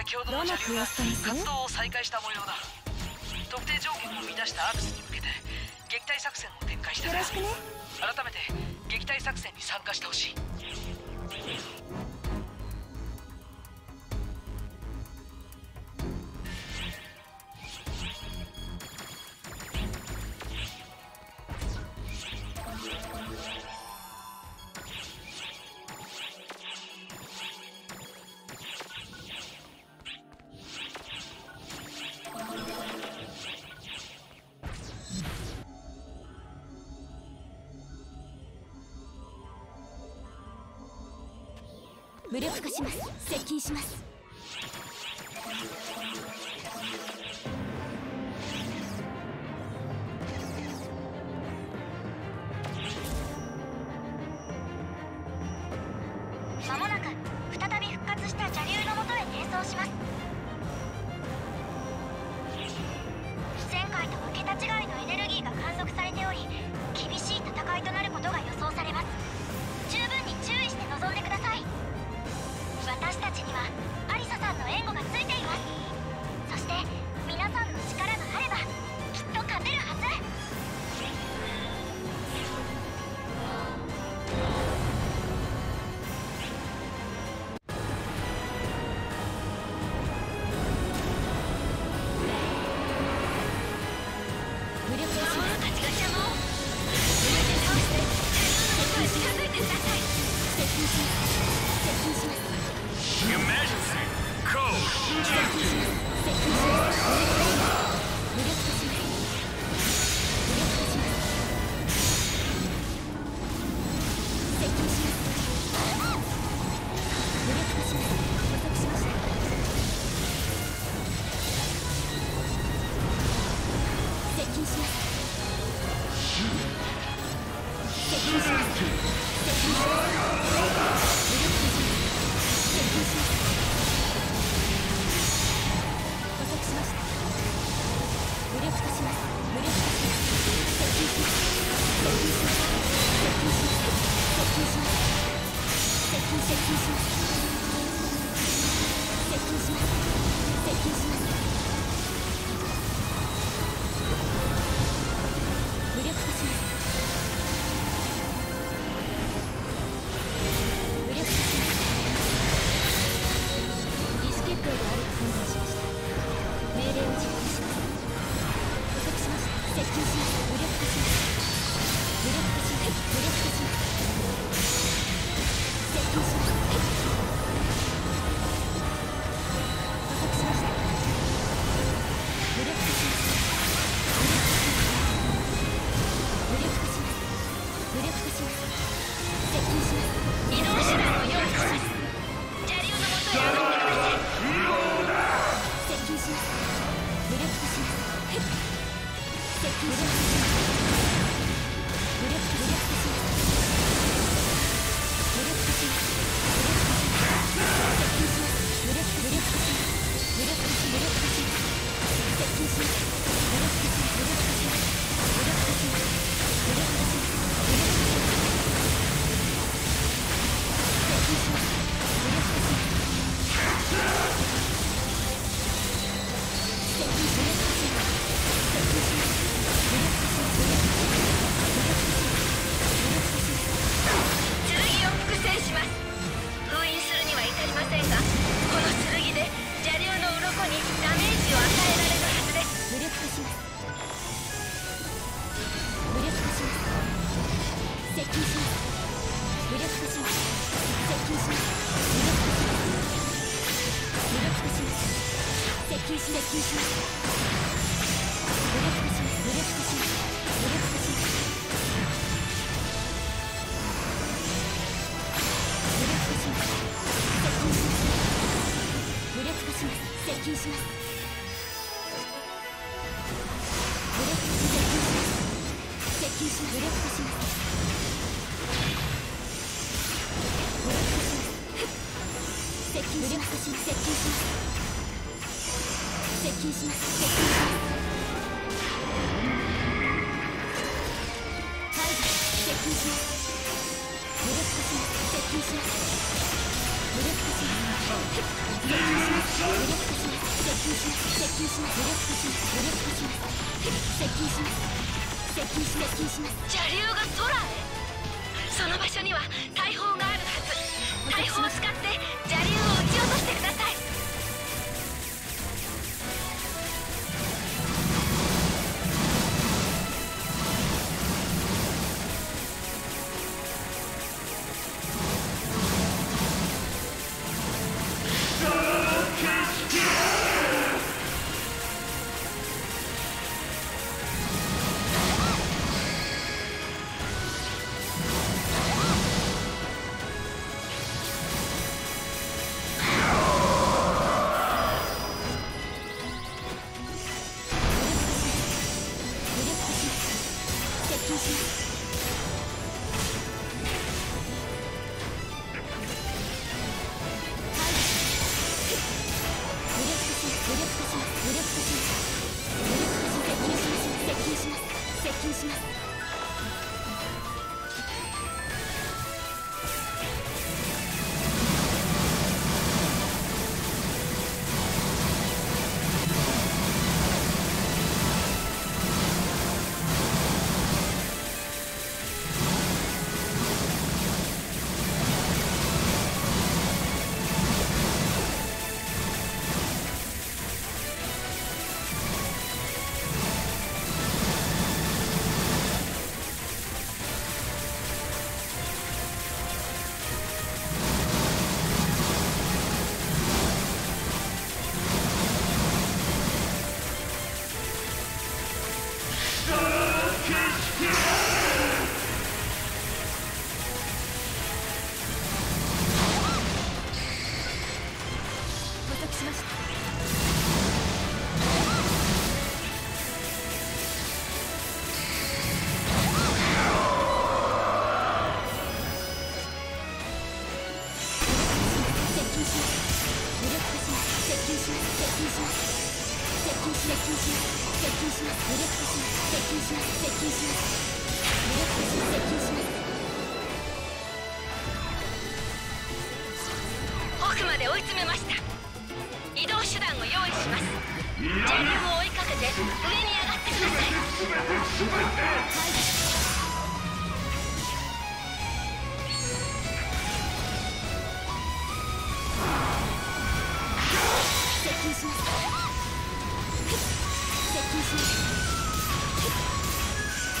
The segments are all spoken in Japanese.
先ほどの車両が活動を再開した模様だ。特定条件を満たしたアルスに向けて撃退作戦を展開したから、ね、改めて撃退作戦に参加してほしい。無力化します。接近します。ししますしまスブレックし接近します接近スブレックします接近します接スしレッ接近します接近します解除接近しまスブレックします接近しまスブレックします接近しまスブレックしまス邪竜が空へその場所には大砲があるはず大砲を使ってします奥まで追い詰めました。移動手段を用意します。邪竜を追いかけて上に上がってください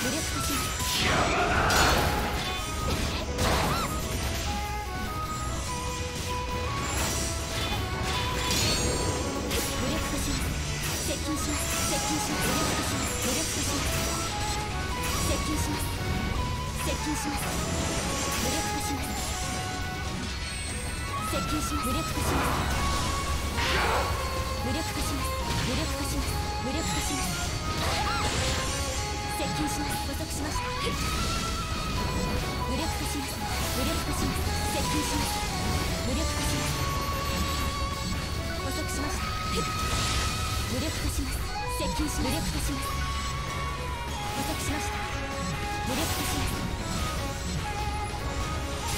無力化します。無力化します接近します。接近します無力化します。無力化します接近します。接近します無力化します。接近します。捕捉しました無力化します。無力化します。接近します。無力化します。捕捉しました無力化します。接近し無力化します。捕捉しました無力化します。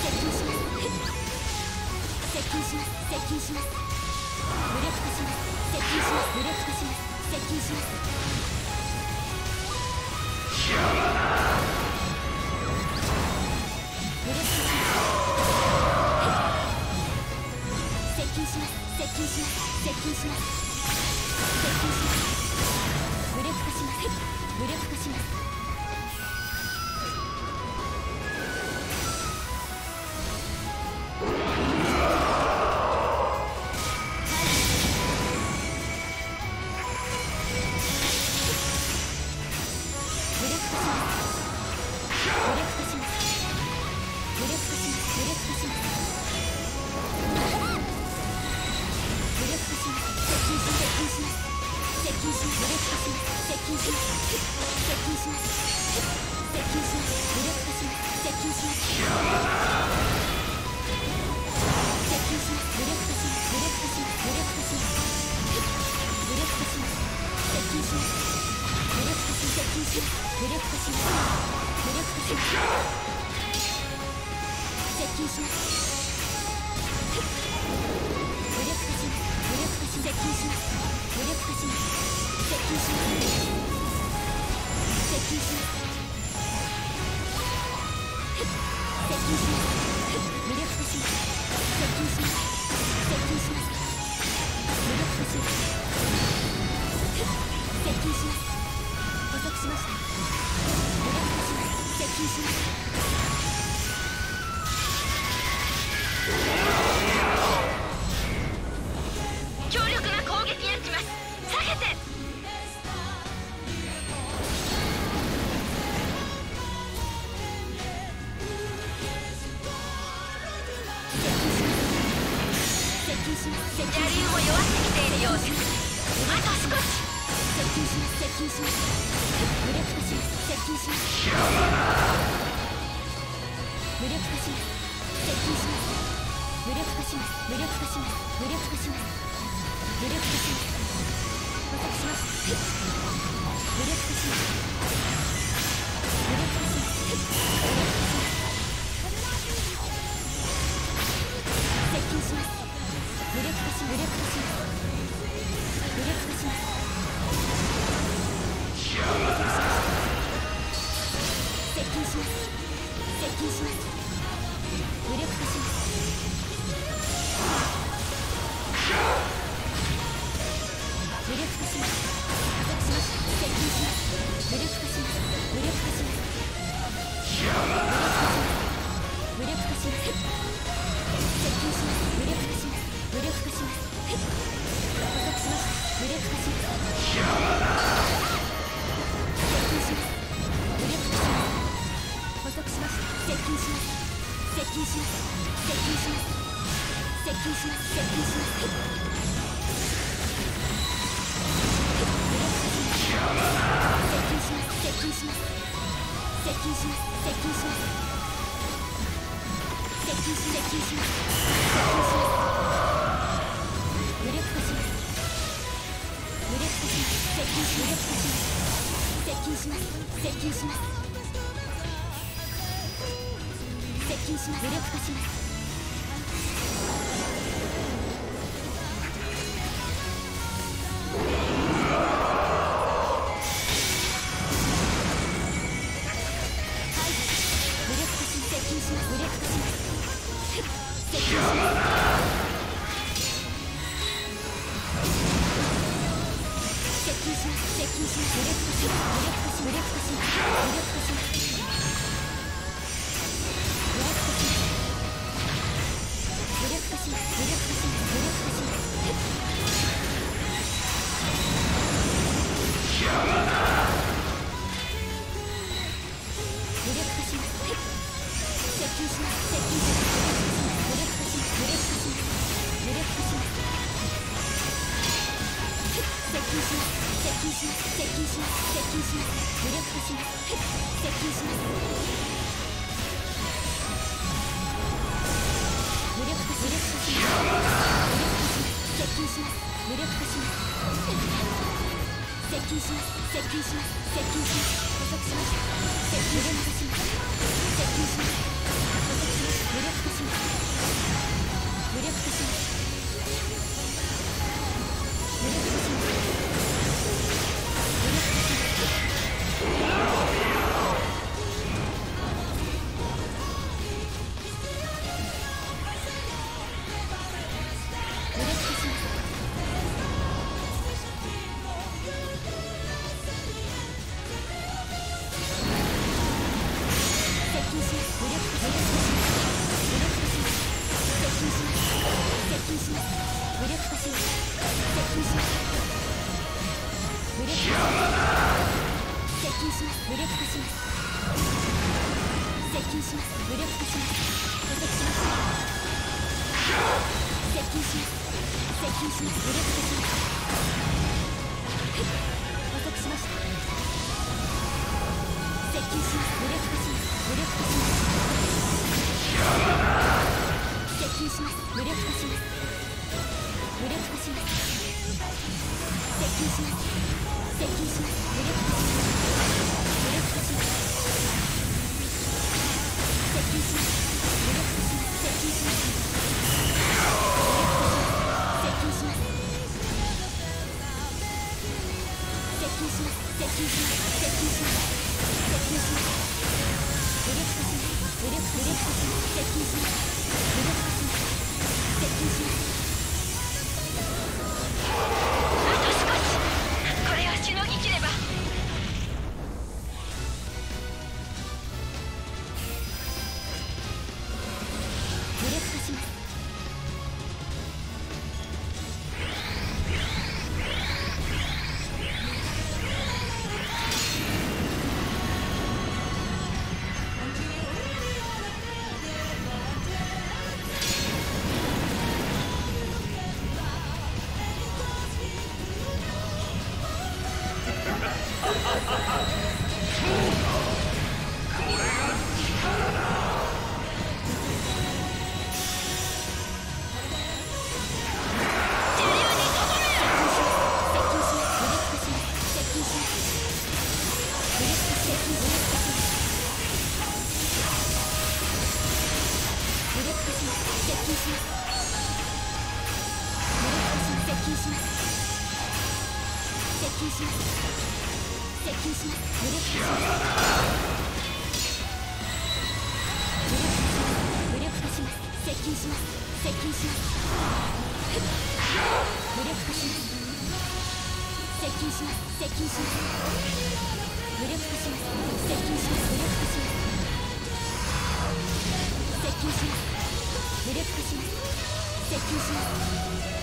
接近します。接近します。接近します。無力化します。接近します。無力化します。接近します。近します接近します。接近します。接近します。無力化します。無力化します。近し無力化します接近します接近します接近します無力化します接近します接近します無力化します無力化します無力化します無力化します接近します無力化し接近し無力化します無力化します接近します接近します無力化します接近します接近します。接近します接近しますも弱ってきているようですあと少し接近します接近します無力化します無力化します無力化します無力化します無力化します無力化します無力化します無力化します私は無力化します無力化します無力化しますブ力クトシ近します接近します接近します接近します接近します接近します接近します接近します接近します接近します無力化します無力します接近します接近します接近します無力化します。接近します。接近します。接近します。無力化します。無力化します。接近します。接近します。無力化します。無力化します。接近します。近します。接近します。無力化します。接近します。接近します。無力化します。接近します。無力化します。接近します。無力化します。接近します。